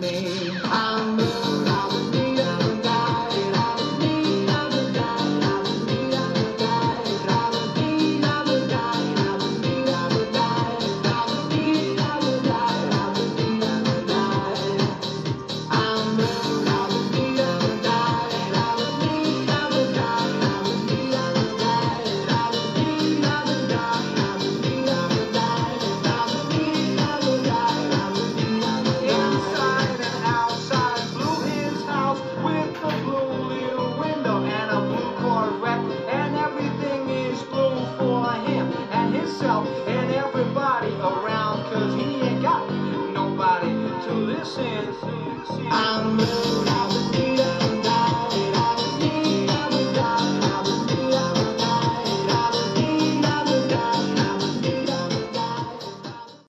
name. himself and everybody around, cause he ain't got nobody to listen. to I'm